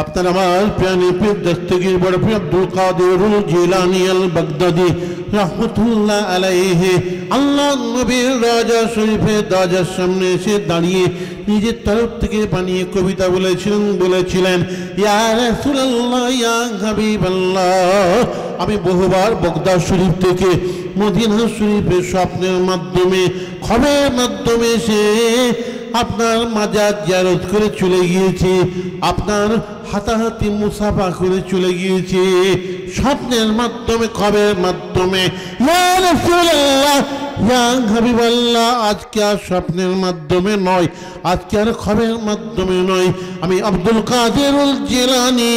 আপনার আমার প্রাণী পীর দস্তগীর বড় পীর আব্দুল কাদেরুল জিলানি আল বাগদাদি রহমতুল্লাহ আলাইহি। আল্লাহ নবীর রাজা শরীফের দরজার সামনে এসে দাঁড়িয়ে নিজের তরফ থেকে বানিয়ে কবিতা বলেছিলেন বলেছিলেন, ইয়া রাসূলুল্লাহ, ইয়া হাবিবাল্লাহ। আমি বহুবার বগদা শরীফ থেকে মদিনা শরীফের স্বপ্নের মাধ্যমে খবের মাধ্যমে এসে আপনার মাজার জারত করে চলে গিয়েছে আপনার হাতাহাতি মুসাফা করে চলে গিয়েছে। স্বপ্নের মাধ্যমে খবের মাধ্যমে? হাবিবাল্লাহ, আজকে আর স্বপ্নের মাধ্যমে নয় আজকে আর খবের মাধ্যমে নয়। আমি আব্দুল কাদেরুল জেলানি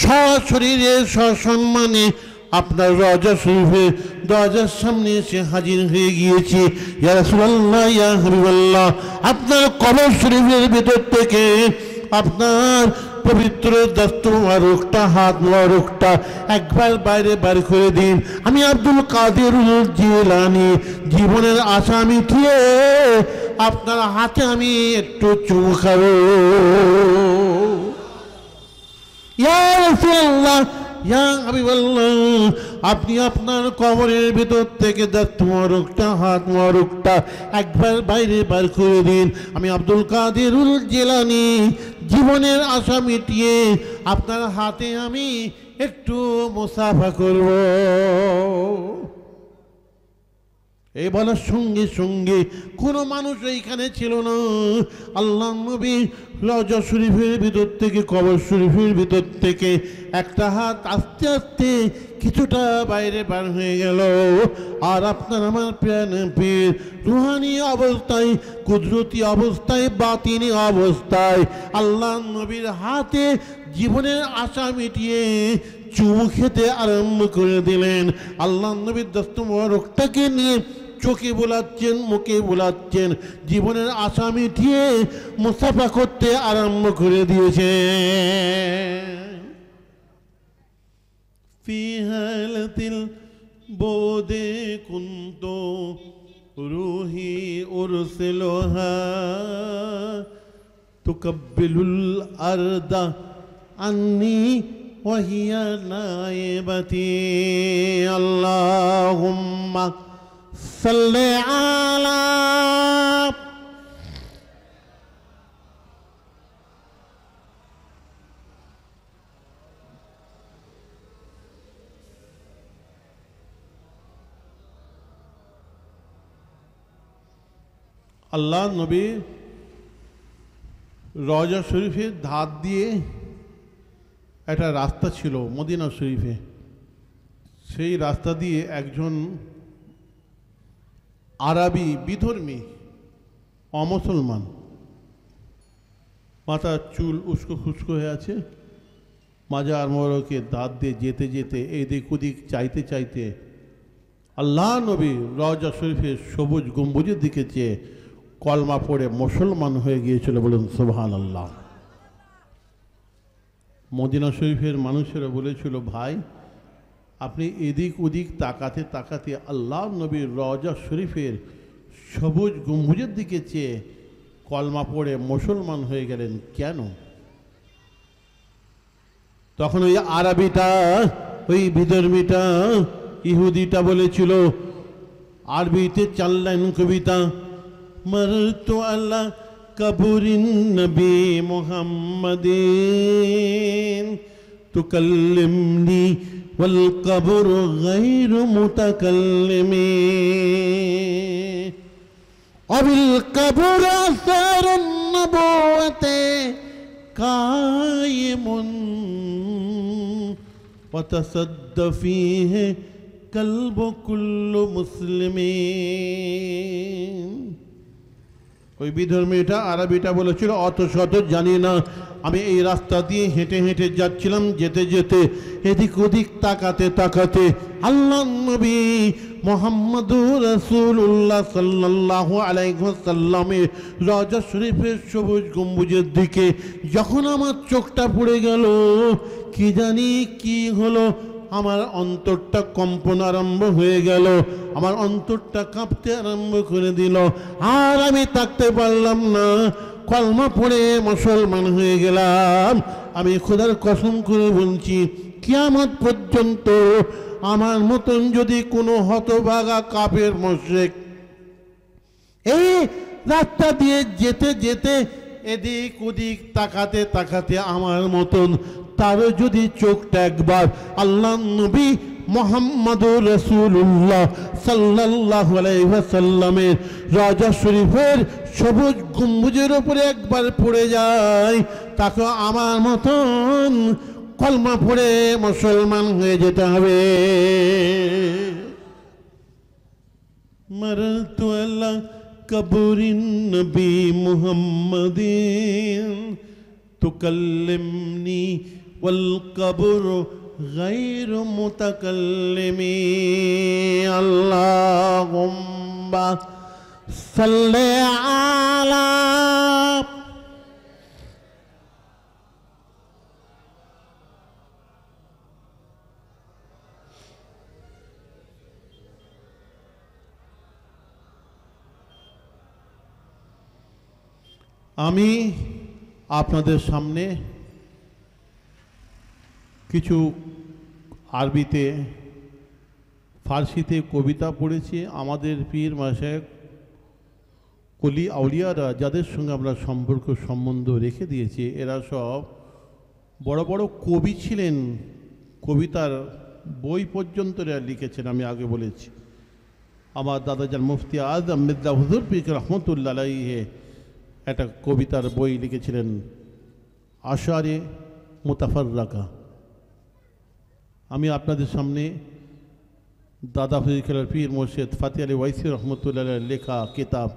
সশরীরে সসম্মানে আপনার রাজা শরীফে দরজার সামনে এসে হাজির হয়ে গিয়েছি। আপনার কবর শরীফের ভিতর থেকে আপনার পবিত্র দস্ত রোগটা হাত রোগটা একবার বাইরে বার করে দিন। আমি আব্দুল কাদের জিলানি, জীবনের আশা মিটিয়ে আপনার হাতে আমি একটু চুমু খাব। আপনি আপনার কবরের ভিতর থেকে দাঁত মরকটা হাত মরকটা একবার বাইরে বার করে দিন। আমি আব্দুল কাদেরুল জেলানি, জীবনের আশা মিটিয়ে আপনার হাতে আমি একটু মুসাফা করব। এই সঙ্গে সঙ্গে, কোনো মানুষ এইখানে ছিল না। আল্লাহ নবী রজা শরীফের ভিতর থেকে, কবর শরীফের ভিতর থেকে একটা হাত আস্তে আস্তে কিছুটা বাইরে বার হয়ে গেল। আর আপনার আমার প্রাণ পীর রুহানি অবস্থায়, কুদরতি অবস্থায়, বাতিনি অবস্থায় আল্লাহ নবীর হাতে জীবনের আশা মিটিয়ে চুমু খেতে আরম্ভ করে দিলেন। আল্লাহ নবীর দস্ত নিয়ে চোখে বোলাচ্ছেন মুখে বোলাচ্ছেন জীবনের আশা মিটিয়ে মুসাফা করতে আরম্ভ করে দিয়েছে في هالة البود كنت روحي أرسلها تقبل الأرض عني وهي نائبتي اللهم صل على আল্লাহ নবী রজা শরীফের ধার দিয়ে একটা রাস্তা ছিল মদিনা শরীফে সেই রাস্তা দিয়ে একজন আরবি বিধর্মী অমুসলমান। মাথার চুল উস্কো খুস্কো হয়ে আছে। মাজার মোরকে দাঁত দিয়ে যেতে যেতে এদিক ওদিক চাইতে চাইতে আল্লাহ নবী রজা শরীফের সবুজ গম্বুজের দিকে চেয়ে কলমা পড়ে মুসলমান হয়ে গিয়েছিল বলুন সোহান আল্লাহ মদিনা শরীফের মানুষেরা বলেছিল, ভাই আপনি এদিক ওদিক তাকাতে তাকাতে আল্লাহ নবীর রজা শরীফের সবুজ গম্বুজের দিকে চেয়ে কলমা পড়ে মুসলমান হয়ে গেলেন কেন? তখন ওই আরবিটা, ওই বিধর্মীটা, ইহুদিটা বলেছিল, আরবিতে চাল্লাইন কবিতা মর তো আল্লাহ কবুরিন নবী মোহাম্মদিন। تكلمني والقبر غير متكلم وبالقبر أثار النبوة قائم وتصد فيه قلب كل مسلمين ওই বিধর্মীটা আরবিটা বলেছিল অত শত জানি না আমি এই রাস্তা দিয়ে হেঁটে হেঁটে যাচ্ছিলাম, যেতে যেতে এদিক ওদিক তাকাতে তাকাতে আল্লাহ নবী মোহাম্মদুর রসুল্লাহ সাল্লাহ আলাইসাল্লামের রাজা শরীফের সবুজ গম্বুজের দিকে যখন আমার চোখটা পড়ে গেল, কি জানি কি হলো, আমার অন্তরটা কম্পন আরম্ভ হয়ে গেল, আমার অন্তরটা কাঁপতে আরম্ভ করে দিল, আর আমি থাকতে পারলাম না। কলমা পড়ে মুসলমান হয়ে গেলাম। আমি খোদার কসম করে বলছি, কিয়ামত পর্যন্ত আমার মতন যদি কোনো হতভাগা কাপের মোশেক এই রাস্তা দিয়ে যেতে যেতে এদিক ওদিক তাকাতে তাকাতে আমার মতন তারও যদি চোখটা একবার আল্লাহ নবী মোহাম্মদ রসুল্লাহ সাল্লাহ আলাইসাল্লামের রাজা শরীফের সবুজ গম্বুজের উপরে একবার পড়ে যায় তাকে আমার মতন কলমা পড়ে মুসলমান হয়ে যেতে হবে مررت على قبر النبي محمد تكلمني والقبر غير متكلم اللهم صل على আমি আপনাদের সামনে কিছু আরবিতে, ফার্সিতে কবিতা পড়েছি। আমাদের পীর মাসায় কলি আউলিয়ারা যাদের সঙ্গে আমরা সম্পর্ক, সম্বন্ধ রেখে দিয়েছি, এরা সব বড় বড় কবি ছিলেন। কবিতার বই পর্যন্ত এরা লিখেছেন, আমি আগে বলেছি। আমার দাদা দাদাজান মুফতি আজম মির্জা হুজুর পিক রহমতুল্লাহ একটা কবিতার বই লিখেছিলেন, আশারে মুতাফার রাখা আমি আপনাদের সামনে দাদা ফজল খেলার পীর মোর্শেদ ফাতে আলী ওয়াইসি রহমতুল্লাহ লেখা কিতাব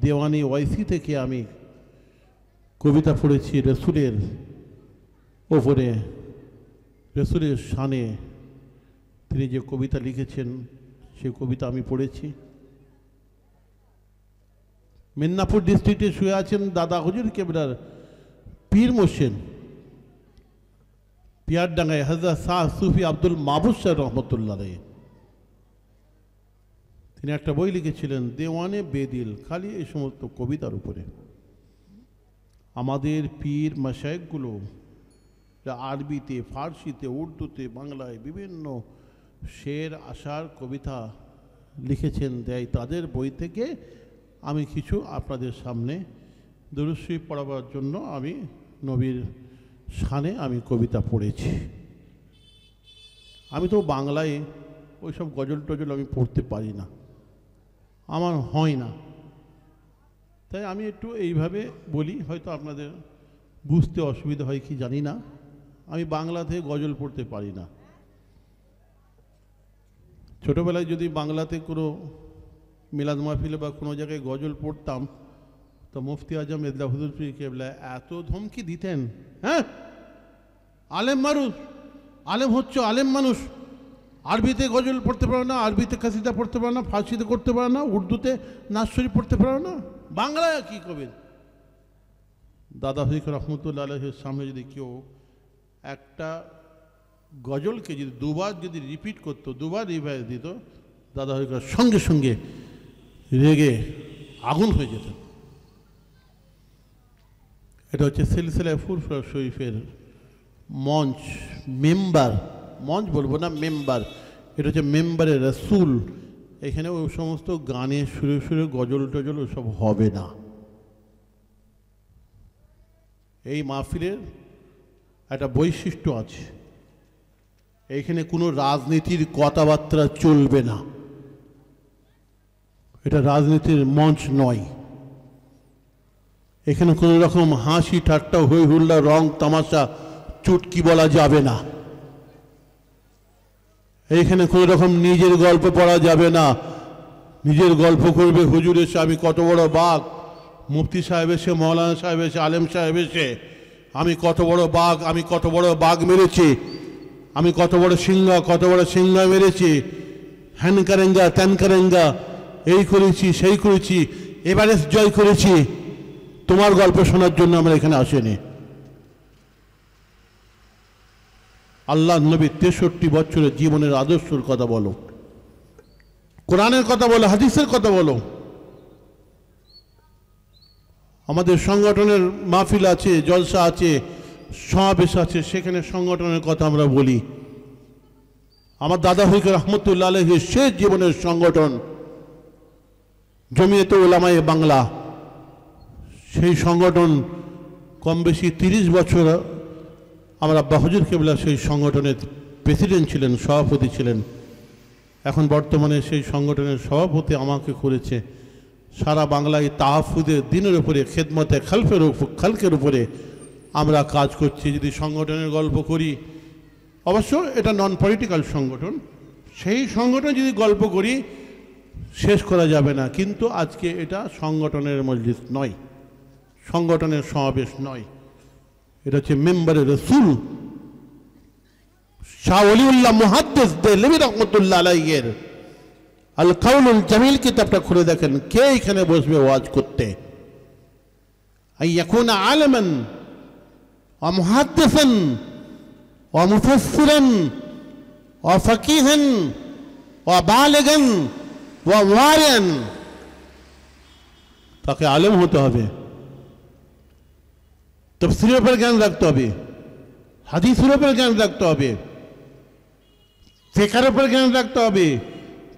দেওয়ানি ওয়াইসি থেকে আমি কবিতা পড়েছি রসুলের ওপরে, রসুলের শানে। তিনি যে কবিতা লিখেছেন, সেই কবিতা আমি পড়েছি। মেদিনীপুর ডিস্ট্রিক্টে শুয়ে আছেন দাদা হুজুর কেবলার পীর মোর্শেদ। পিয়ারডাঙ্গায় হাজরা শাহ সুফি আব্দুল মাহবুব শাহ রহমতুল্লাহ রে তিনি একটা বই লিখেছিলেন, দেওয়ানে বেদিল খালি এই সমস্ত কবিতার উপরে। আমাদের পীর মাসায়কগুলো আরবিতে, ফার্সিতে, উর্দুতে, বাংলায় বিভিন্ন শের, আশার কবিতা লিখেছেন, দেয় তাদের বই থেকে আমি কিছু আপনাদের সামনে দুরুশ্রী পড়াবার জন্য আমি নবীর শানে আমি কবিতা পড়েছি। আমি তো বাংলায় ওইসব গজল টজল আমি পড়তে পারি না। আমার হয় না। তাই আমি একটু এইভাবে বলি, হয়তো আপনাদের বুঝতে অসুবিধা হয় কি জানি না। আমি বাংলাতে গজল পড়তে পারি না। ছোটোবেলায় যদি বাংলাতে কোনো মিলাদ মাহফিলে বা কোনো জায়গায় গজল পড়তাম, তো মুফতি আজম এদলা পীর কেবলা এত ধমকি দিতেন হ্যাঁ? আলেম মানুষ, আলেম হচ্ছে আলেম মানুষ। আরবিতে গজল পড়তে পারে না, আরবিতে কাসিদা পড়তে পারে না, ফার্সিতে করতে পারে না, উর্দুতে নাচশরী পড়তে পারে না। বাংলায় কী করবেন দাদা হইক রহমতুল্লা আলহের সামনে যদি কেউ একটা গজলকে যদি দুবার যদি রিপিট করতো, দুবার রিভাইজ দিত, দাদা হইকার সঙ্গে সঙ্গে রেগে আগুন হয়ে যেত। এটা হচ্ছে সিলসিলায় ফুরফুরা শরীফের মঞ্চ, মেম্বার, মঞ্চ বলব না, মেম্বার। এটা হচ্ছে মেম্বারের রসুল। এখানে ওই সমস্ত গানে সুরে সুরে গজল টজল ওসব হবে না। এই মাহফিলের একটা বৈশিষ্ট্য আছে। এখানে কোনো রাজনীতির কথাবার্তা চলবে না। এটা রাজনীতির মঞ্চ নয়। এখানে কোনো রকম হাসি ঠাট্টা হই হুল্লা রং তামাশা চুটকি বলা যাবে না। এইখানে কোনো রকম নিজের গল্প পড়া যাবে না। নিজের গল্প করবে হুজুর এসে, আমি কত বড় বাঘ। মুফতি সাহেব এসে, মৌলানা সাহেব এসে, আলেম সাহেব এসে, আমি কত বড় বাঘ, আমি কত বড় বাঘ মেরেছি। আমি কত বড় সিংহা, কত বড় সিংহা মেরেছি। হ্যান কারেঙ্গা, ত্যান কারেঙ্গা, এই করেছি, সেই করেছি, এভারেস্ট জয় করেছি। তোমার গল্প শোনার জন্য আমরা এখানে আসিনি। আল্লাহ নবী তেষট্টি বছরের জীবনের আদর্শর কথা বলো। কোরআনের কথা বলো, হাদিসের কথা বলো। আমাদের সংগঠনের মাহফিল আছে, জলসা আছে, সমাবেশ আছে, সেখানে সংগঠনের কথা আমরা বলি। আমার দাদা হইকে রহমতুল্লাহ আলহের শেষ জীবনের সংগঠন, জমিয়তে ওলামায়ে বাংলা। সেই সংগঠন কম বেশি তিরিশ বছর আমার আব্বা হজুর কেবলা সেই সংগঠনের প্রেসিডেন্ট ছিলেন, সভাপতি ছিলেন। এখন বর্তমানে সেই সংগঠনের সভাপতি আমাকে করেছে। সারা বাংলায় তাহফুদের দিনের উপরে, খেদমতে খালফের উপর খালকের উপরে আমরা কাজ করছি। যদি সংগঠনের গল্প করি, অবশ্য এটা নন পলিটিক্যাল সংগঠন। সেই সংগঠন যদি গল্প করি, শেষ করা যাবে না। কিন্তু আজকে এটা সংগঠনের মসজিদ নয়। সংগঠনের সমাবেশ নয়। এটা হচ্ছে মেম্বারে রসুল শাহ অলিউল্লাহ মুহাদ্দেস দেহলেবি রহমতুল্লাহ আলাইয়ের আল কাউলুল জামিল কিতাবটা খুলে দেখেন কে এখানে বসবে ওয়াজ করতে আইয়াকুন আলমান অমহাদ্দেসান অমুফাসিরান অফকিহান অবালেগান ওয়ারিয়ান তাকে আলেম হতে হবে তফসিরের উপর জ্ঞান রাখতে হবে। হাদিসের উপর জ্ঞান রাখতে হবে। শেখার উপর জ্ঞান রাখতে হবে।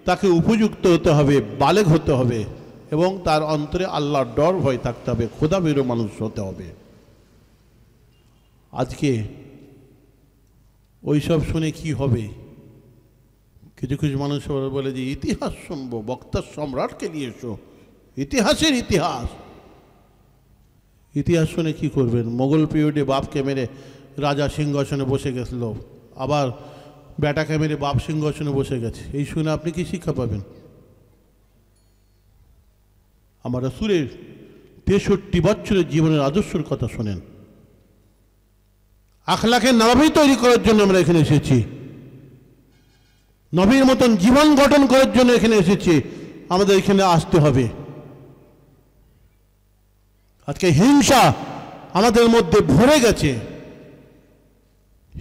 তাকে উপযুক্ত হতে হবে, বালেগ হতে হবে এবং তার অন্তরে আল্লাহর ডর ভয় থাকতে হবে খোদা বেরো মানুষ হতে হবে। আজকে ওইসব শুনে কি হবে? কিছু কিছু মানুষ বলে যে, ইতিহাস শুনব, বক্তার সম্রাটকে নিয়ে এসো। ইতিহাসের ইতিহাস। ইতিহাস শুনে কী করবেন? মোগল পিরিয়ডে বাপকে মেরে রাজা সিংহাসনে বসে গেছিল। আবার বেটাকে মেরে বাপ সিংহাসনে বসে গেছে। এই শুনে আপনি কি শিক্ষা পাবেন? আমার সুরের তেষট্টি বছরের জীবনের আদর্শের কথা শোনেন। আখলাকে নবী তৈরি করার জন্য আমরা এখানে এসেছি। নবীর মতন জীবন গঠন করার জন্য এখানে এসেছি। আমাদের এখানে আসতে হবে। আজকে হিংসা আমাদের মধ্যে ভরে গেছে।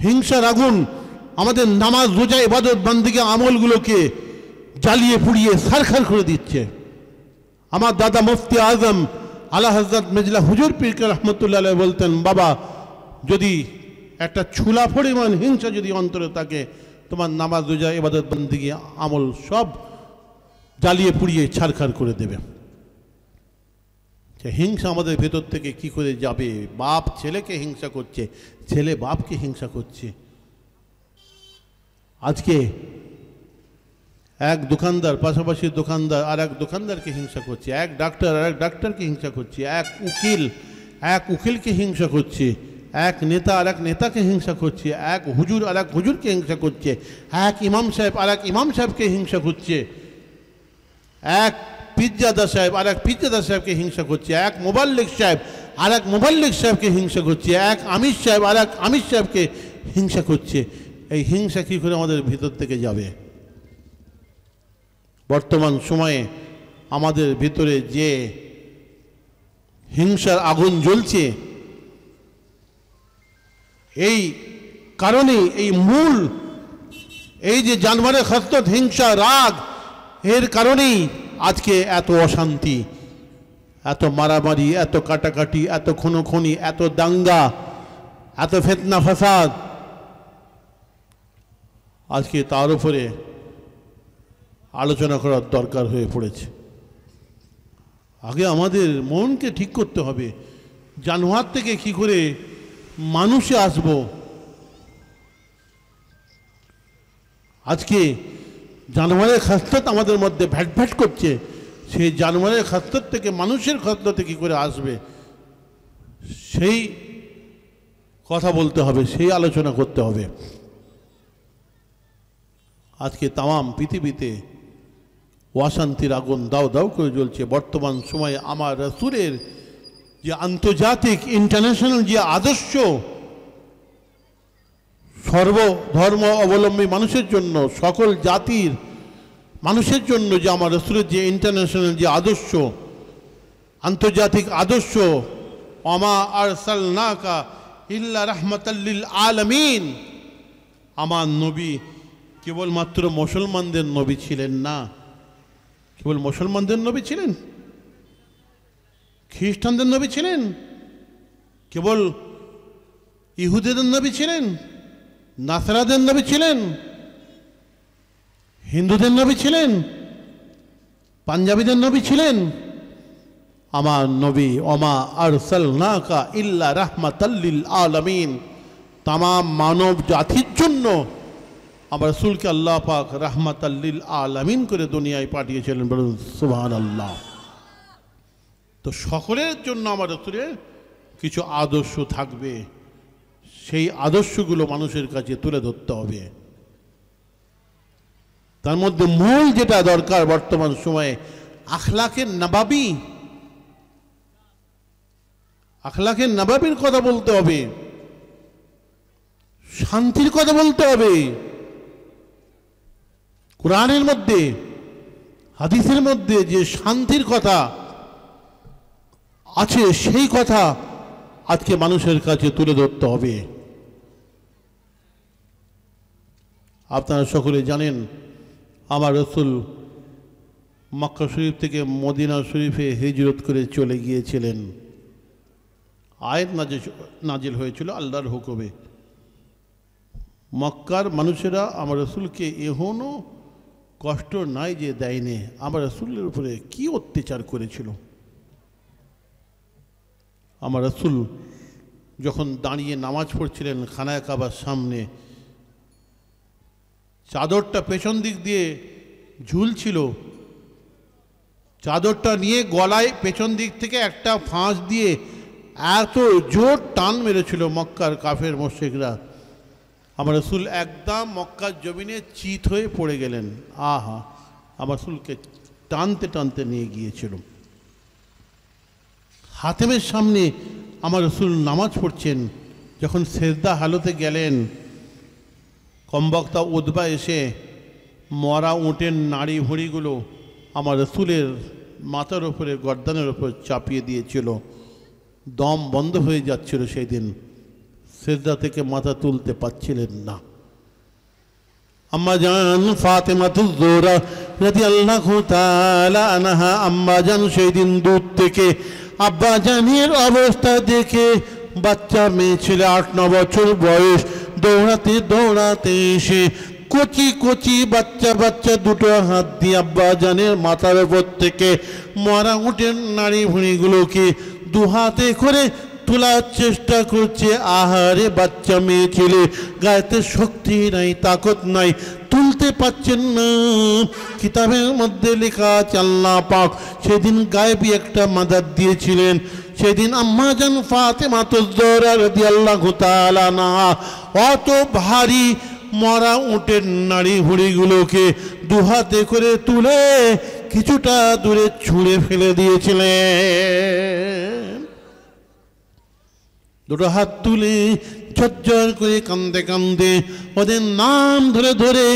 হিংসার আগুন আমাদের নামাজ, রোজা, ইবাদত বান্দিকে আমলগুলোকে জ্বালিয়ে পুড়িয়ে সারখার করে দিচ্ছে। আমার দাদা মুফতি আজম আলা হজরত মেজলা হুজুর পীরকে রহমতুল্লাহ বলতেন, বাবা, যদি একটা ছুলা পরিমাণ হিংসা যদি অন্তরে থাকে, তোমার নামাজ, রোজা এবাদত বন্দিগি আমল সব জ্বালিয়ে পুড়িয়ে ছারখার করে দেবে। যে হিংসা আমাদের ভেতর থেকে কি করে যাবে? বাপ ছেলেকে হিংসা করছে, ছেলে বাপকে হিংসা করছে। আজকে এক দোকানদার, পাশাপাশি দোকানদার, আর এক দোকানদারকে হিংসা করছে, এক ডাক্তার, আর এক ডাক্তারকে হিংসা করছে, এক উকিল, এক উকিলকে হিংসা করছে, এক নেতা, আর এক নেতাকে হিংসা করছে, এক হুজুর, আর এক হুজুরকে হিংসা করছে, এক ইমাম সাহেব, আর এক ইমাম সাহেবকে হিংসা করছে, এক পিজ্জাদা সাহেব, আর এক পিজ্জাদা সাহেবকে হিংসা করছে এক মোবাল্লিক সাহেব, আর এক মোবাল্লিক সাহেবকে হিংসা করছে এক আমির সাহেব, আর এক আমির সাহেবকে হিংসা করছে। এই হিংসা কী করে আমাদের ভিতর থেকে যাবে? বর্তমান সময়ে আমাদের ভিতরে যে হিংসার আগুন জ্বলছে, এই কারণে এই মূল, এই যে জানমারের খস্তত হিংসা, রাগ, এর কারণেই আজকে এত অশান্তি, এত মারামারি, এত কাটাকাটি, এত খুনোখুনি, এত দাঙ্গা, এত ফেতনা ফাসাদ। আজকে তার উপরে আলোচনা করার দরকার হয়ে পড়েছে। আগে আমাদের মনকে ঠিক করতে হবে, জানোয়ার থেকে কি করে মানুষে আসব। আজকে জানোয়ারের খাস্তত আমাদের মধ্যে ভ্যাট ভ্যাট করছে। সেই জানোয়ারের খাস্তত থেকে মানুষের খাস্ততে কী করে আসবে? সেই কথা বলতে হবে, সেই আলোচনা করতে হবে। আজকে তামাম পৃথিবীতে অশান্তির আগুন দাও দাও করে জ্বলছে। বর্তমান সময়ে আমার রসুরের যে আন্তর্জাতিক, ইন্টারন্যাশনাল যে আদর্শ সর্বধর্ম অবলম্বী মানুষের জন্য, সকল জাতির মানুষের জন্য যে আমার রসুলের যে ইন্টারন্যাশনাল যে আদর্শ, আন্তর্জাতিক আদর্শ অমা আরসাল নাকা ইল্লা রহমতাল্লিল আলমিন, আমার নবী কেবলমাত্র মুসলমানদের নবী ছিলেন না। কেবল মুসলমানদের নবী ছিলেন? খ্রিস্টানদের নবী ছিলেন? কেবল ইহুদিদের নবী ছিলেন? নাসারাদের নবী ছিলেন, হিন্দুদের নবী ছিলেন, পাঞ্জাবিদের নবী ছিলেন। আমার নবী অমা আরসালনাকা ইল্লা রাহমাতাল্লিল আলামিন। তামাম মানব জাতির জন্য আমার রসুলকে আল্লাহ পাক রাহমাতাল্লিল আলামিন করে দুনিয়ায় পাঠিয়েছিলেন বলুন আল্লাহ তো সকলের জন্য আমার রসুলের কিছু আদর্শ থাকবে। সেই আদর্শগুলো মানুষের কাছে তুলে ধরতে হবে। তার মধ্যে মূল যেটা দরকার বর্তমান সময়ে, আখলাকের নবাবি। আখলাকের নবাবির কথা বলতে হবে। শান্তির কথা বলতে হবে। কোরআনের মধ্যে, হাদিসের মধ্যে যে শান্তির কথা আছে, সেই কথা আজকে মানুষের কাছে তুলে ধরতে হবে। আপনারা সকলে জানেন, আমার রসুল মক্কা শরীফ থেকে মদিনা শরীফে হিজরত করে চলে গিয়েছিলেন। আয়াত নাজিল নাজিল হয়েছিল আল্লাহর হুকুমে। মক্কার মানুষেরা আমার রসুলকে এখনও কষ্ট নাই যে দেয়নি, আমার রসুলের উপরে কি অত্যাচার করেছিল? আমার রসুল যখন দাঁড়িয়ে নামাজ পড়ছিলেন খানায় কাবার সামনে চাদরটা পেছন দিক দিয়ে ঝুলছিল। চাদরটা নিয়ে গলায় পেছন দিক থেকে একটা ফাঁস দিয়ে এত জোর টান মেরেছিল মক্কার কাফের মোশেকরা। আমার রসুল একদম মক্কার জমিনে চিত হয়ে পড়ে গেলেন। আহা, আমার রসুলকে টানতে টানতে নিয়ে গিয়েছিল। হাতেমের সামনে আমার রসুল নামাজ পড়ছেন, যখন সেজদা হালতে গেলেন কমবক্তা উদ্বা এসে মরা উঁটের নাড়ি ভুড়িগুলো আমার রসুলের মাথার ওপরে, গর্দানের ওপর চাপিয়ে দিয়েছিল। দম বন্ধ হয়ে যাচ্ছিল সেই দিন সেজদা থেকে মাথা তুলতে পারছিলেন না। আম্মা জান ফাতেমা তুজোরা রাদি আল্লাহ আনাহা আম্মা সেই দিন দূর থেকে আব্বা অবস্থা দেখে বাচ্চা মেয়ে ছেলে আট ন বছর বয়স দৌড়াতে দৌড়াতে এসে কচি কচি বাচ্চা বাচ্চা দুটো হাত দিয়ে আব্বা জানের মাথার উপর থেকে মরা উঠেন নাড়ি ভুঁড়িগুলোকে দু হাতে করে তোলার চেষ্টা করছে। আহারে বাচ্চা মেয়ে ছেলে, গায়েতে শক্তি নাই, তাকত নাই, তুলতে পাচ্ছেন না। কিতাবের মধ্যে লেখা আল্লাহ পাক সেদিন গায়েবী একটা মাদার দিয়েছিলেন। সেদিন আম্মা জান ফাতেমা তুজরা রাদিয়াল্লাহু তাআলা না অত ভারী মরা উটের নাড়ি হুড়িগুলোকে দুহাতে করে তুলে কিছুটা দূরে ছুঁড়ে ফেলে দিয়েছিলেন। দুটো হাত তুলে ঝরঝর করে কান্দে কান্দে ওদের নাম ধরে ধরে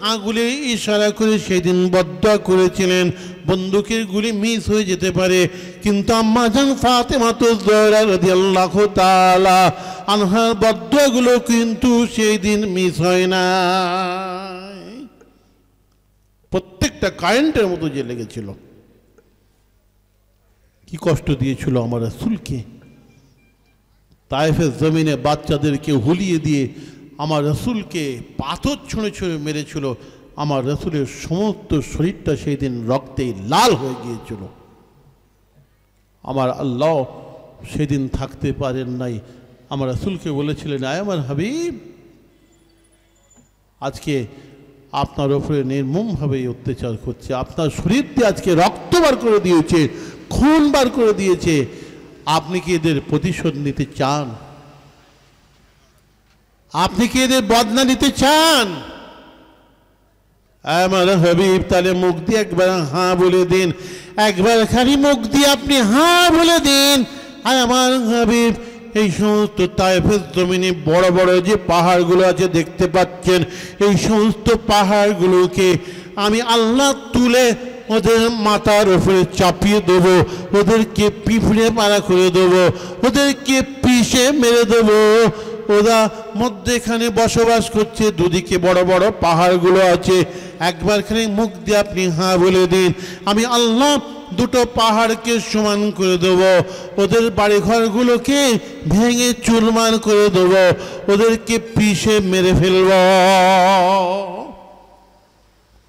আগুলে ইশারা করে সেদিন বদ্ধ করেছিলেন। বন্দুকের গুলি মিস হয়ে যেতে পারে। কিন্তু আম্মা জান ফাতেমা তো রাদিয়াল্লাহু আনহার কিন্তু সেই দিন মিস হয় না। প্রত্যেকটা কারেন্টের মতো যে লেগেছিল কি কষ্ট দিয়েছিল আমার রাসূলকে। তাইফের জমিনে বাচ্চাদেরকে হুলিয়ে দিয়ে আমার রসুলকে পাথর ছুঁড়ে ছুঁড়ে মেরেছিল। আমার রসুলের সমস্ত শরীরটা সেই দিন রক্তেই লাল হয়ে গিয়েছিল। আমার আল্লাহ সেদিন থাকতে পারেন নাই। আমার রসুলকে বলেছিলেন, আয় আমার হাবিব, আজকে আপনার ওপরে নির্মমভাবে অত্যাচার করছে। আপনার শরীর আজকে রক্ত বার করে দিয়েছে, খুন বার করে দিয়েছে। আপনি কি এদের প্রতিশোধ নিতে চান? আপনি কি এদের বদনা নিতে চান? আমার হবিব, তাহলে মুখ দিয়ে একবার হাঁ বলে দিন। একবার খালি মুখ দিয়ে আপনি হাঁ বলে দিন। আর আমার হাবিব, এই সমস্ত তাইফের জমিনে বড় বড় যে পাহাড়গুলো আছে দেখতে পাচ্ছেন, এই সমস্ত পাহাড়গুলোকে আমি আল্লাহ তুলে ওদের মাথার উপরে চাপিয়ে দেবো, ওদেরকে পিঁপড়ে পাড়া করে দেবো, ওদেরকে পিষে মেরে দেবো। ওরা মধ্যেখানে বসবাস করছে, দুদিকে বড় বড় পাহাড়গুলো আছে। একবার খানে মুখ দিয়ে আপনি হাঁ বলে দিন, আমি আল্লাহ দুটো পাহাড়কে সমান করে দেব। ওদের বাড়িঘরগুলোকে ভেঙে চুরমার করে দেব। ওদেরকে পিষে মেরে ফেলব।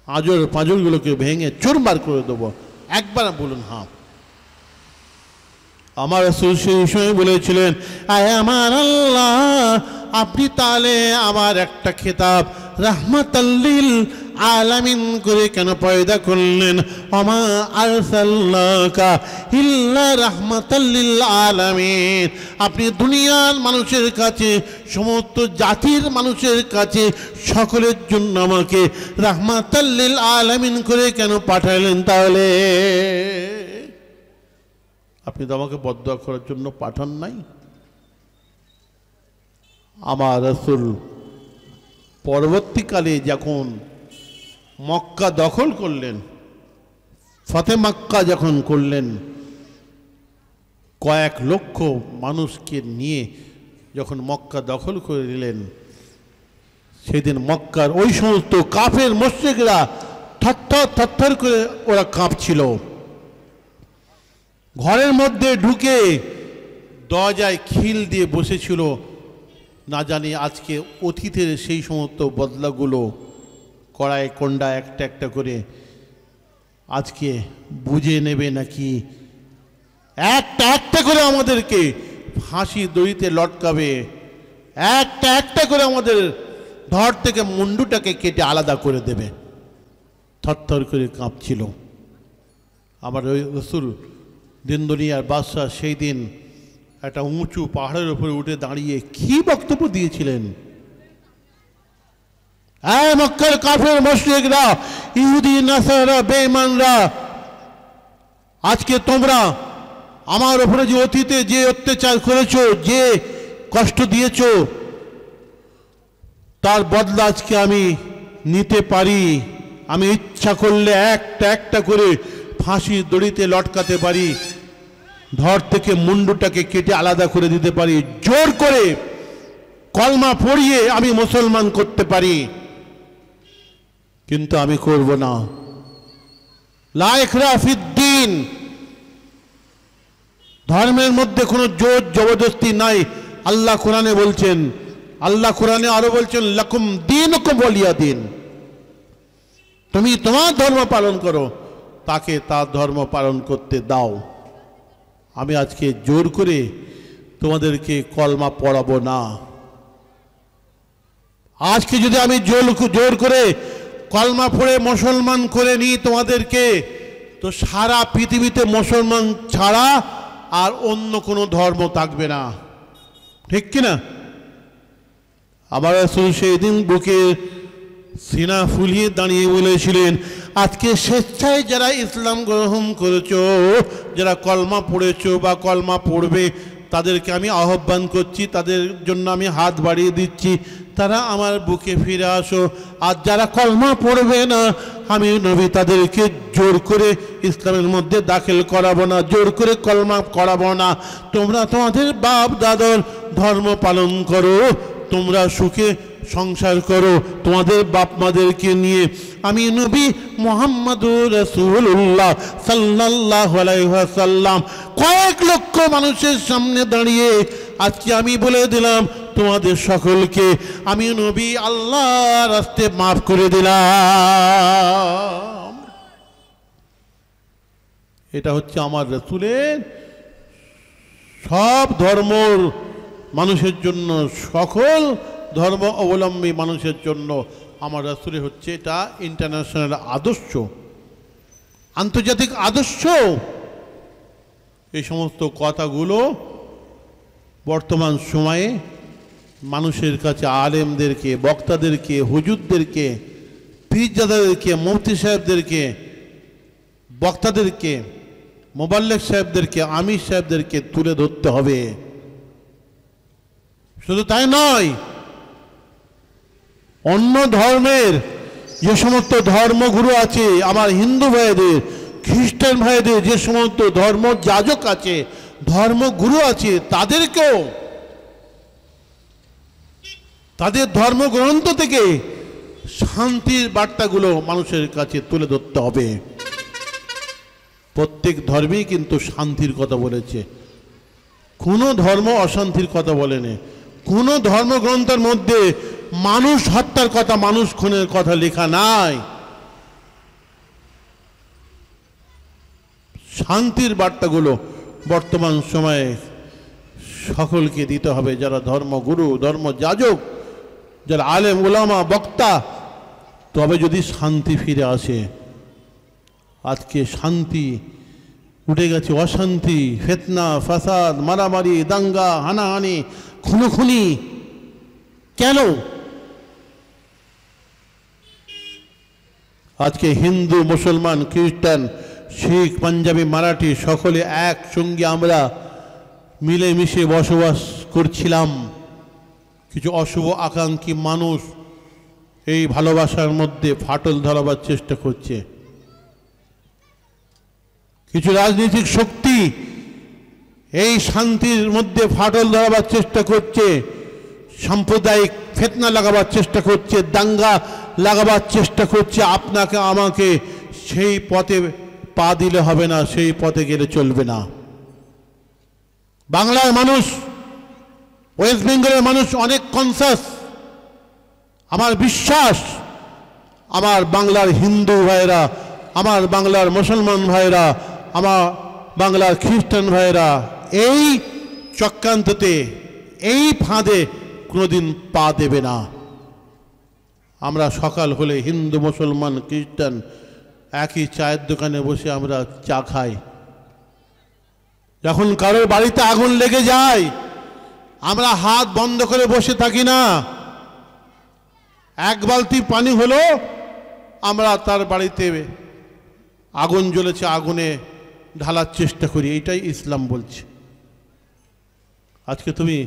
আজর পাঁজরগুলোকে ভেঙে চুরমার করে দেব। একবার বলুন হ্যাঁ আমার রাসূল সেই সময় বলেছিলেন, আয় আমার আল্লাহ, আপনি তাহলে আমার একটা খেতাব রাহমাতাল্লিল আলামিন করে কেন পয়দা করলেন? আমা আরসাল্লাকা ইল্লা রাহমাতাল্লিল আলামিন। আপনি দুনিয়ার মানুষের কাছে, সমস্ত জাতির মানুষের কাছে, সকলের জন্য আমাকে রাহমাতাল্লিল আলামিন করে কেন পাঠালেন তাহলে? আপনি তো আমাকে বদয়া করার জন্য পাঠান নাই। আমার রসুল পরবর্তীকালে যখন মক্কা দখল করলেন, ফতে মক্কা যখন করলেন, কয়েক লক্ষ মানুষকে নিয়ে যখন মক্কা দখল করে দিলেন সেদিন মক্কার ওই সমস্ত কাফের মস্যিকরা থরথর থরথর করে ওরা কাঁপছিল। ঘরের মধ্যে ঢুকে দরজায় খিল দিয়ে বসেছিল। না জানি আজকে অতীতের সেই সমস্ত বদলাগুলো, কড়ায় কন্ডা একটা একটা করে আজকে বুঝে নেবে নাকি? একটা একটা করে আমাদেরকে ফাঁসি দড়িতে লটকাবে। একটা একটা করে আমাদের ধর থেকে মুন্ডুটাকে কেটে আলাদা করে দেবে। থরথর করে কাঁপছিল। আমার রসুল দিন দুনিয়ার বাদশাহ সেই দিন একটা উঁচু পাহাড়ের উপরে উঠে দাঁড়িয়ে কি বক্তব্য দিয়েছিলেন? কাফের ইহুদি নাসারা বেঈমানরা, আজকে তোমরা আমার উপরে যে অতীতে যে অত্যাচার করেছ, যে কষ্ট দিয়েছ, তার বদলা আজকে আমি নিতে পারি। আমি ইচ্ছা করলে একটা একটা করে ফাঁসির দড়িতে লটকাতে পারি। ধর থেকে মুন্ডুটাকে কেটে আলাদা করে দিতে পারি। জোর করে কলমা পড়িয়ে আমি মুসলমান করতে পারি। কিন্তু আমি করব না। লাইকরা ফিদ্দিন। ধর্মের মধ্যে কোনো জোর জবরদস্তি নাই। আল্লাহ কোরআনে বলছেন, আল্লাহ কোরআনে আরও বলছেন, লকুম দিন বলিয়া দিন। তুমি তোমার ধর্ম পালন করো, তাকে তার ধর্ম পালন করতে দাও। আমি আজকে জোর করে তোমাদেরকে কলমা পড়াবো না। আজকে যদি আমি জোর জোর করে কলমা পড়ে মুসলমান করে নিই তোমাদেরকে, তো সারা পৃথিবীতে মুসলমান ছাড়া আর অন্য কোনো ধর্ম থাকবে না। ঠিক কিনা আবার সেই দিন বুকে সিনা ফুলিয়ে দাঁড়িয়ে বলেছিলেন আজকে স্বেচ্ছায় যারা ইসলাম গ্রহণ করেছ, যারা কলমা পড়েছো বা কলমা পড়বে, তাদেরকে আমি আহ্বান করছি, তাদের জন্য আমি হাত বাড়িয়ে দিচ্ছি। তারা আমার বুকে ফিরে আসো। আর যারা কলমা পড়বে না, আমি নবী তাদেরকে জোর করে ইসলামের মধ্যে দাখিল করাবো না, জোর করে কলমা করাবো না। তোমরা তোমাদের বাপ দাদর ধর্ম পালন করো। তোমরা সুখে সংসার করো তোমাদের বাপ মাদেরকে নিয়ে। আমি নবী মোহাম্মদুর রসুল্লাহ সাল্লাহ সাল্লাম কয়েক লক্ষ মানুষের সামনে দাঁড়িয়ে আজকে আমি বলে দিলাম তোমাদের সকলকে, আমি নবী আল্লাহ রাস্তে মাফ করে দিলাম। এটা হচ্ছে আমার রসুলের সব ধর্মর মানুষের জন্য সকল ধর্ম অবলম্বী মানুষের জন্য আমার রাসুলে হচ্ছে এটা ইন্টারন্যাশনাল আদর্শ, আন্তর্জাতিক আদর্শ। এই সমস্ত কথাগুলো বর্তমান সময়ে মানুষের কাছে, আলেমদেরকে, বক্তাদেরকে, হুজুরদেরকে, পীরজাদাদেরকে, মুফতি সাহেবদেরকে, বক্তাদেরকে, মোবাল্লেক সাহেবদেরকে, আমির সাহেবদেরকে তুলে ধরতে হবে। শুধু তাই নয়, অন্য ধর্মের যে সমস্ত ধর্মগুরু আছে, আমার হিন্দু ভাইদের, খ্রিস্টান ভাইদের যে সমস্ত ধর্ম যাজক আছে, ধর্মগুরু আছে, তাদেরকেও, তাদের ধর্মগ্রন্থ থেকে শান্তির বার্তাগুলো মানুষের কাছে তুলে ধরতে হবে। প্রত্যেক ধর্মেই কিন্তু শান্তির কথা বলেছে। কোনো ধর্ম অশান্তির কথা বলেনি। কোনো ধর্মগ্রন্থের মধ্যে মানুষ হত্যার কথা, মানুষ খুনের কথা লেখা নাই। শান্তির বার্তাগুলো বর্তমান সময়ে সকলকে দিতে হবে। যারা ধর্মগুরু ধর্ম যাজক যারা আলেম ওলামা বক্তা, তবে যদি শান্তি ফিরে আসে, আজকে শান্তি উঠে গেছে, অশান্তি, ফেতনা, ফাসাদ, মারামারি, দাঙ্গা, হানাহানি খুনোখুনি। কেন? আজকে হিন্দু, মুসলমান, খ্রিস্টান, শিখ, পাঞ্জাবি, মারাঠি সকলে একসঙ্গে আমরা মিলেমিশে বসবাস করছিলাম। কিছু অশুভ আকাঙ্ক্ষী মানুষ এই ভালোবাসার মধ্যে ফাটল ধরাবার চেষ্টা করছে। কিছু রাজনৈতিক শক্তি এই শান্তির মধ্যে ফাটল ধরাবার চেষ্টা করছে, সাম্প্রদায়িক ফেতনা লাগাবার চেষ্টা করছে, দাঙ্গা লাগাবার চেষ্টা করছে, আপনাকে, আমাকে সেই পথে পা দিলে হবে না, সেই পথে গেলে চলবে না। বাংলার মানুষ, ওয়েস্ট বেঙ্গলের মানুষ অনেক কনসাস আমার বিশ্বাস, আমার বাংলার হিন্দু ভাইরা আমার বাংলার মুসলমান ভাইরা আমার বাংলার খ্রিস্টান ভাইরা এই চক্রান্ততে, এই ফাঁদে কোনোদিন পা দেবে না। আমরা সকাল হলে হিন্দু, মুসলমান, খ্রিস্টান একই চায়ের দোকানে বসে আমরা চা খাই। যখন কারোর বাড়িতে আগুন লেগে যায়, আমরা হাত বন্ধ করে বসে থাকি না। এক বালতি পানি হলো আমরা তার বাড়িতে আগুন জ্বলেছে, আগুনে ঢালার চেষ্টা করি। এটাই ইসলাম বলছে। আজকে তুমি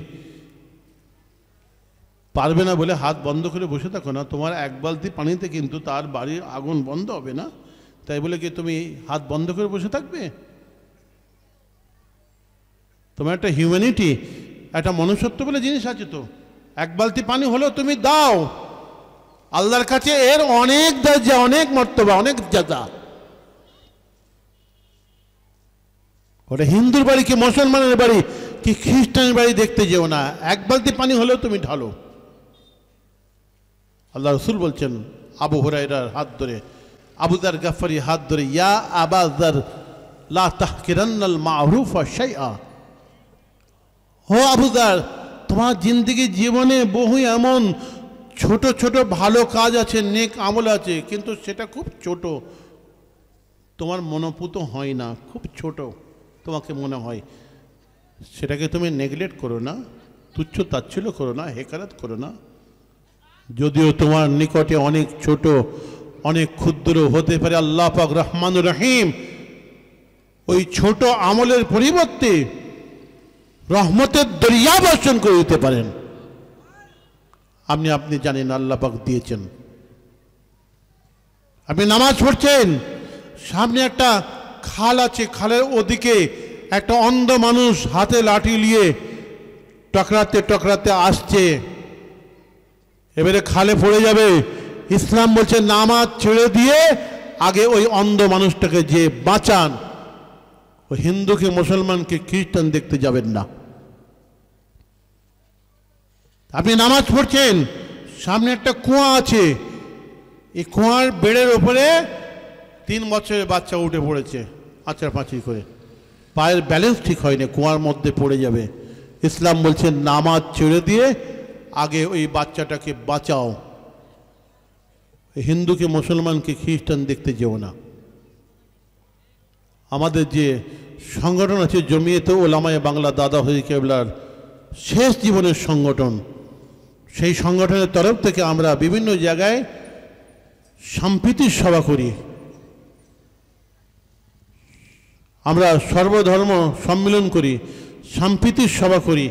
পারবে না বলে হাত বন্ধ করে বসে থাকো না। তোমার এক বালতি পানিতে কিন্তু তার বাড়ির আগুন বন্ধ হবে না। তাই বলে কি তুমি হাত বন্ধ করে বসে থাকবে? তোমার একটা হিউম্যানিটি একটা মনুষ্যত্ব বলে জিনিস আছে তো। এক বালতি পানি হলো তুমি দাও। আল্লাহর কাছে এর অনেক দরজা অনেক মর্তবা, অনেক জাজা ওটা হিন্দুর বাড়ি কি মুসলমানের বাড়ি? কি খ্রিস্টানের বাড়ি দেখতে যেও না, এক বালতি পানি হলেও তুমি ঢালো। আল্লাহ রসুল বলছেন, আবু হুরাইরার হাত ধরে আবুদার গাফারি হাত ধরে, ইয়া আবাজার লা তাহকিরান্নাল মারুফ শাইআ। হো আবুদার তোমার জিন্দগি জীবনে বহু এমন ছোট ছোট ভালো কাজ আছে, নেক আমল আছে, কিন্তু সেটা খুব ছোট। তোমার মনোপুত হয় না, খুব ছোট তোমাকে মনে হয়। সেটাকে তুমি নেগলেক্ট করো না, তুচ্ছ তাচ্ছিল্য করো না, হেকারাত করো না। যদিও তোমার নিকটে অনেক ছোট, অনেক ক্ষুদ্র হতে পারে আল্লাহ পাক রহমান রহিম, ওই ছোট আমলের পরিবর্তে রহমতের দরিয়া বর্ষণ করে দিতে পারেন। আপনি আপনি জানেন আল্লাহ পাক দিয়েছেন। আপনি নামাজ পড়ছেন, সামনে একটা খাল আছে, খালের ওদিকে একটা অন্ধ মানুষ হাতে লাঠি নিয়ে টকরাতে টকরাতে আসছে। এবারে খালে পড়ে যাবে। ইসলাম বলছে, নামাজ ছেড়ে দিয়ে আগে ওই অন্ধ মানুষটাকে যে বাঁচান। ওই হিন্দুকে, মুসলমানকে, খ্রিস্টান দেখতে যাবেন না। আপনি নামাজ পড়ছেন, সামনে একটা কুয়া আছে। এই কুয়ার বেড়ের ওপরে তিন বছরের বাচ্চা উঠে পড়েছে আচার পাঁচি করে। পায়ের ব্যালেন্স ঠিক হয়নি, কুয়ার মধ্যে পড়ে যাবে। ইসলাম বলছে, নামাজ ছেড়ে দিয়ে আগে ওই বাচ্চাটাকে বাঁচাও। হিন্দুকে, মুসলমানকে, খ্রিস্টান দেখতে যেও না। আমাদের যে সংগঠন আছে, জমিয়েতে ওলামায় বাংলা, দাদা হরি কেবলার শেষ জীবনের সংগঠন, সেই সংগঠনের তরফ থেকে আমরা বিভিন্ন জায়গায় সম্প্রীতির সভা করি। আমরা সর্বধর্ম সম্মিলন করি সাম্প্রীতির সভা করি।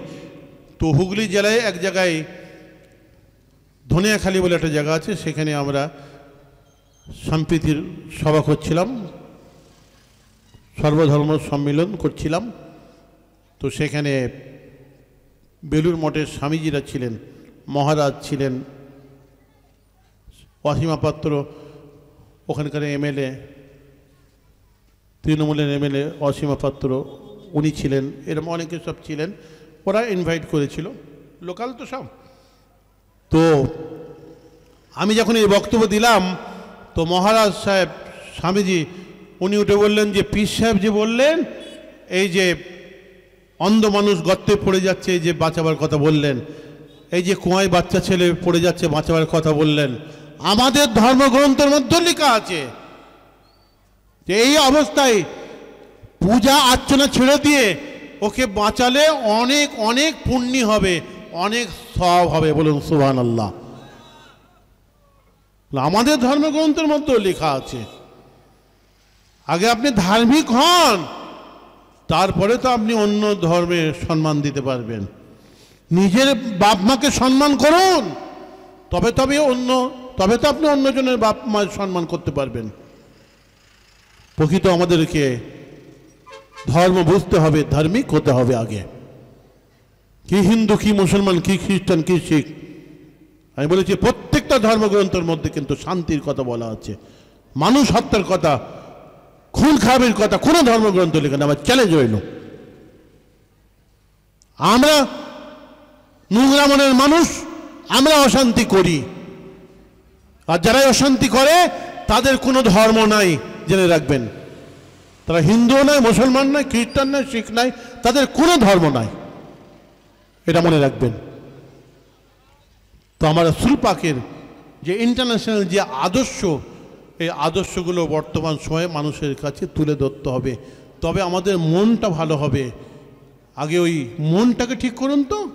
তো হুগলি জেলায় এক জায়গায় ধনিয়াখালী বলে একটা জায়গা আছে, সেখানে আমরা সম্প্রীতির সভা করছিলাম। সর্বধর্ম সম্মিলন করছিলাম। তো সেখানে বেলুর মঠের স্বামীজিরা ছিলেন, মহারাজ ছিলেন, অসীমা পাত্র, ওখানকার এমএলএ তৃণমূলের এমএলএ অসীমা পাত্র, উনি ছিলেন এরকম অনেকে সব ছিলেন, ওরা ইনভাইট করেছিল। লোকাল তো সব। তো আমি যখন এই বক্তব্য দিলাম, তো মহারাজ সাহেব, স্বামীজি, উনি উঠে বললেন যে, পীর সাহেব যে বললেন, এই যে অন্ধ মানুষ গর্তে পড়ে যাচ্ছে, এই যে বাঁচাবার কথা বললেন, এই যে কুয়ায় বাচ্চা ছেলে পড়ে যাচ্ছে, বাঁচাবার কথা বললেন, আমাদের ধর্মগ্রন্থের মধ্যে লেখা আছে যে এই অবস্থায় পূজা আর্চনা ছেড়ে দিয়ে ওকে বাঁচালে অনেক অনেক পুণ্যি হবে, অনেক সব হবে বলুন সুহান আল্লাহ আমাদের ধর্মগ্রন্থের মধ্যেও লেখা আছে। আগে আপনি ধার্মিক হন, তারপরে তো আপনি অন্য ধর্মে সম্মান দিতে পারবেন। নিজের বাপ মাকে সম্মান করুন, তবে তবে অন্য, তবে তো আপনি অন্যজনের বাপ মায়ের সম্মান করতে পারবেন। প্রকৃত আমাদেরকে ধর্ম বুঝতে হবে, ধার্মিক হতে হবে আগে। কি হিন্দু, কি মুসলমান, কি খ্রিস্টান, কি শিখ? আমি বলেছি, প্রত্যেকটা ধর্মগ্রন্থের মধ্যে কিন্তু শান্তির কথা বলা আছে। মানুষ হত্যার কথা, খুন খাবের কথা, কোনো ধর্মগ্রন্থ লেখা আমার চ্যালেঞ্জ হইল আমরা নোংরা মনের মানুষ, আমরা অশান্তি করি। আর যারা অশান্তি করে, তাদের কোনো ধর্ম নাই। জেনে রাখবেন। তারা হিন্দুও নয়, মুসলমান নয়, খ্রিস্টান নয়, শিখ নাই তাদের কোনো ধর্ম নাই। এটা মনে রাখবেন। তো আমার রসুল পাকের যে ইন্টারন্যাশনাল যে আদর্শ, এই আদর্শগুলো বর্তমান সময়ে মানুষের কাছে তুলে ধরতে হবে। তবে আমাদের মনটা ভালো হবে। আগে ওই মনটাকে ঠিক করুন তো।